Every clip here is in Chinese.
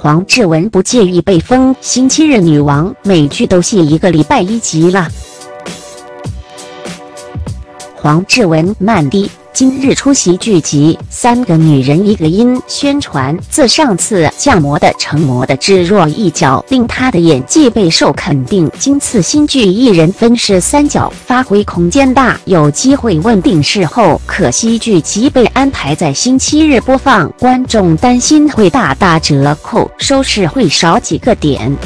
黄志文不介意被封星期日女王，每句都戏一个礼拜一集了。黄志文、慢滴。今日出席剧集《三个女人一个音》宣传，自上次降魔的成魔的置若一角，令她的演技备受肯定。今次新剧一人分饰三角，发挥空间大，有机会问定事后。可惜剧集被安排在星期日播放，观众担心会大打折扣，收视会少几个点。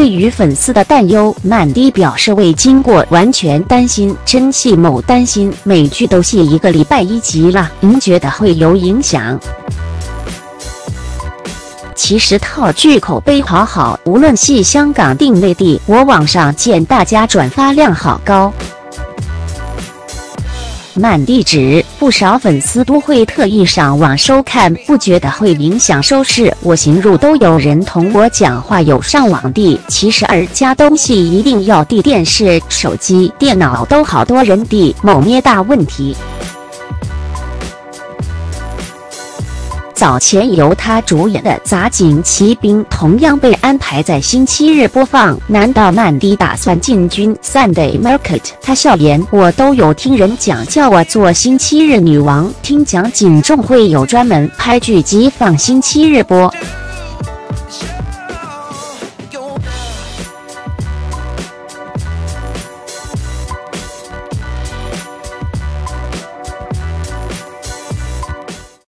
对于粉丝的担忧，满迪表示未经过完全担心，真系某担心每剧都戏一个礼拜一集了，您觉得会有影响？其实套剧口碑好好，无论系香港定内地，我网上见大家转发量好高。满地址，不少粉丝都会特意上网收看，不觉得会影响收视。我行入都有人同我讲话，有上网地，其实二家东西一定要递电视、手机、电脑都好多人递，某咩大问题。早前由他主演的《杂警奇兵》同样被安排在星期日播放，难道曼迪打算进军 Sunday Market？他笑言：“我都有听人讲，叫我做星期日女王。听讲警众会有专门拍剧集放星期日播。”